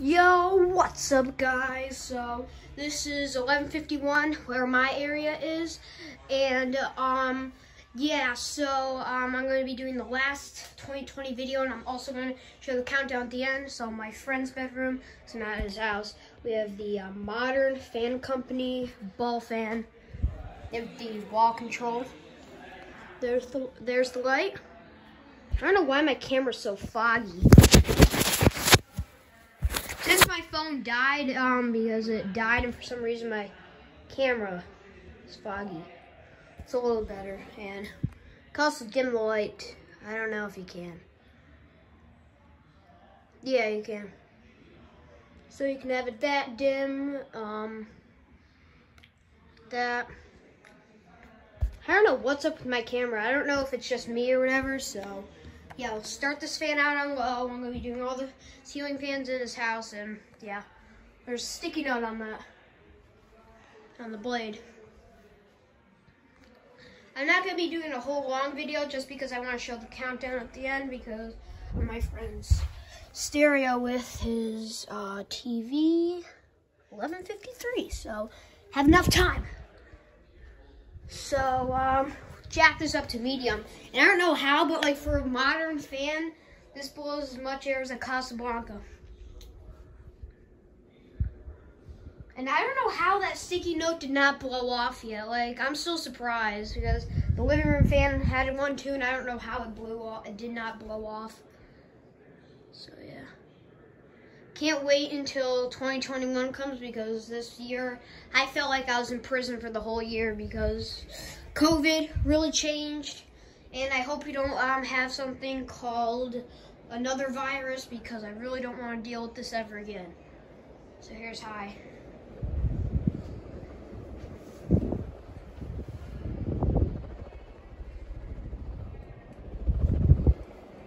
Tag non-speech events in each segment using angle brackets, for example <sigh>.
Yo, what's up guys? So this is 1151 where my area is and um yeah, so um, I'm going to be doing the last 2020 video and I'm also going to show the countdown at the end. So my friend's bedroom, so not his house. We have the uh, Modern Fan Company ball fan. Empty wall control. There's the there's the light. I don't know why my camera's so foggy. Died, um, because it died and for some reason my camera is foggy. It's a little better and can also dim the light. I don't know if you can. Yeah, you can. So you can have it that dim, um, that. I don't know what's up with my camera. I don't know if it's just me or whatever, so yeah, we'll start this fan out on low. I'm gonna be doing all the ceiling fans in his house, and yeah, there's a sticky note on that, on the blade. I'm not gonna be doing a whole long video just because I want to show the countdown at the end because my friend's stereo with his uh, TV 1153, so have enough time. So, um, jack this up to medium. And I don't know how, but like for a modern fan, this blows as much air as a Casablanca. And I don't know how that sticky note did not blow off yet. Like, I'm still surprised because the living room fan had one too, and I don't know how it blew off. It did not blow off. So, yeah. Can't wait until 2021 comes because this year I felt like I was in prison for the whole year because COVID really changed. And I hope you don't um, have something called another virus because I really don't want to deal with this ever again. So here's high.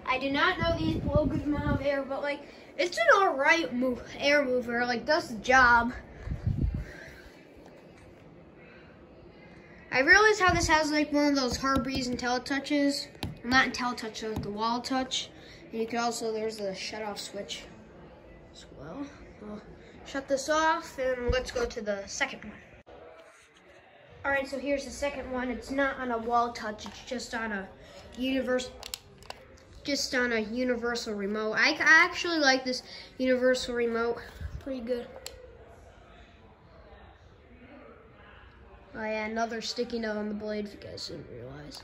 I do not know these blow good amount of air, but like it's an alright move air mover, like does the job. I realize how this has like one of those Hargreaves IntelliTouches. Not IntelliTouch, like the wall touch. And you can also, there's the shut off switch as well. We'll shut this off and let's go to the second one. All right, so here's the second one. It's not on a wall touch, it's just on a universal just on a universal remote. I, I actually like this universal remote. Pretty good. Oh yeah, another sticky note on the blade if you guys didn't realize.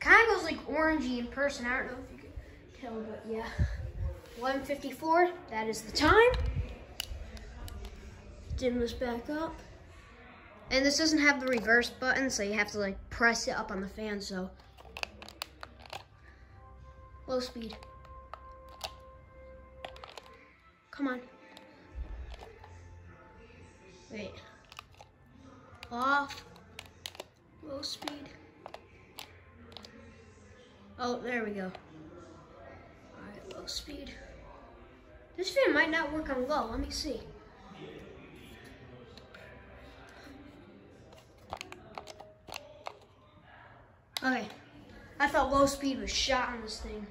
Kind of goes like orangey in person. I don't know if you can tell, but yeah. 154, that is the time. Dim this back up. And this doesn't have the reverse button, so you have to like press it up on the fan, so Low speed. Come on. Wait. Off. Low speed. Oh, there we go. Alright, low speed. This fan might not work on low. Let me see. Okay. I thought low speed was shot on this thing.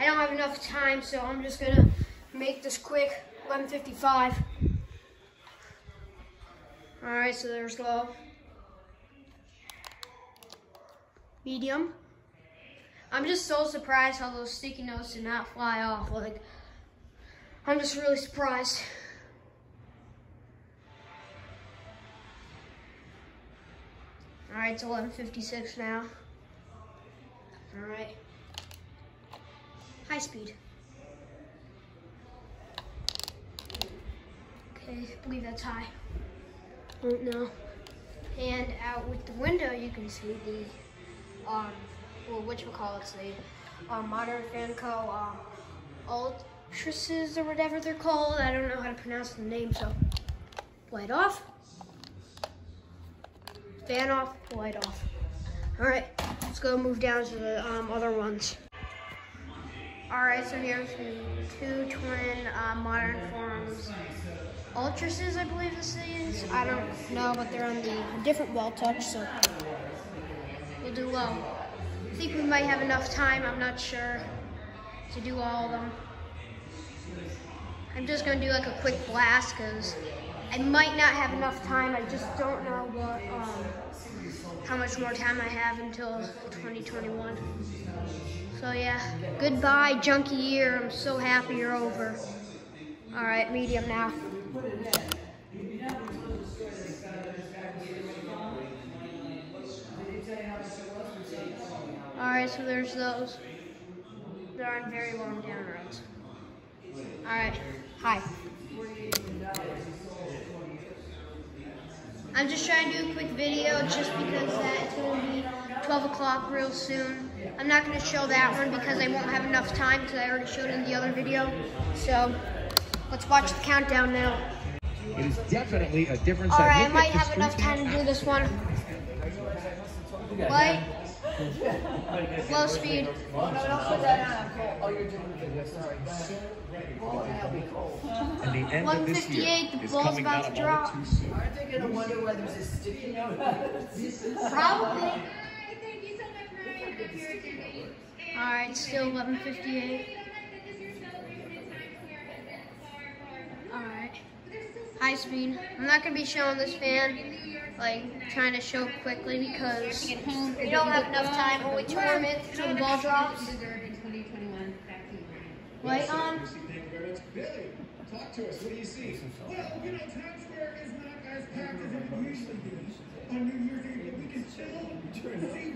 I don't have enough time, so I'm just gonna make this quick. 11:55. All right, so there's low. Medium. I'm just so surprised how those sticky notes did not fly off. Like, I'm just really surprised. All right, it's 11.56 now. All right. High speed. Okay, I believe that's high. Don't know. And out with the window, you can see the, um, well, what you call it, the um, Modern Fanco um, Ultrases or whatever they're called. I don't know how to pronounce the name, so light off. Fan off, light off. All right, let's go move down to the um, other ones. All right, so here's two twin uh, modern forms. Ultrases, I believe this is. I don't know, but they're on the different wall touch, so we'll do low. I think we might have enough time, I'm not sure. to do all of them. I'm just gonna do like a quick blast because I might not have enough time. I just don't know what, um, how much more time I have until 2021. So yeah, goodbye, junkie year. I'm so happy you're over. All right, medium now. All right, so there's those. They're on very long down roads. All right, hi. I'm just trying to do a quick video just because that it's going to be 12 o'clock real soon. I'm not going to show that one because I won't have enough time because I already showed in the other video. So let's watch the countdown now. It is definitely a different All side. right, I might have enough time to do this one. Light, low speed. Oh, and the end of this year 158, the is ball's coming about to drop. too soon. Aren't they gonna wonder why there's a sticky note? Probably. Thank you so much for your attending. All right, still 1158. All right, high speed. I'm not gonna be showing this fan, like trying to show quickly because we don't have enough time. Only two more minutes until the ball drops. Light um, on. Billy, talk to us. What do you see? Well, you know, Times Square is not as packed as it usually is on New Year's Eve, but we can still see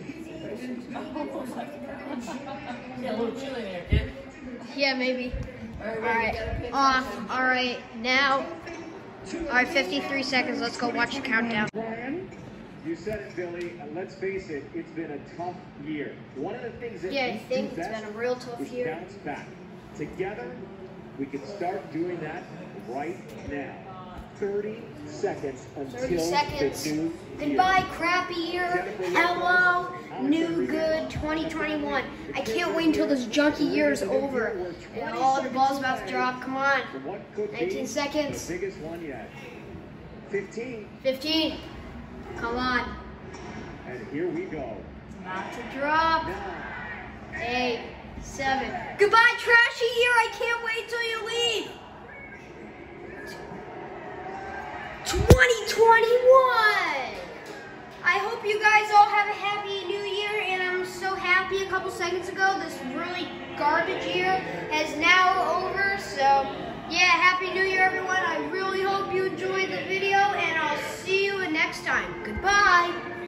people and <laughs> Yeah, a little chilly there, kid. Yeah, maybe. All right, All ready, right, gotta pick. off. All right, now. All right, 53 seconds. Let's go watch the countdown. You said it, Billy, and let's face it, it's been a tough year. One of the things that Yeah, I think it's been a real tough year. bounce back. Together, we can start doing that right now. 30 seconds until 30 seconds. the new year. Goodbye, crappy year. Hello, new good 2021. I can't wait until this junky year is over. And all the ball's about to drop. Come on. For what could 19 seconds. the biggest one yet. 15, 15. Come on. and here we go. About to drop. Eight, seven. Goodbye, trashy year. I can't wait till you leave. 2021. I hope you guys all happy a couple seconds ago. This really garbage year is now over. So, yeah, happy new year, everyone. I really hope you enjoyed the video, and I'll see you next time. Goodbye.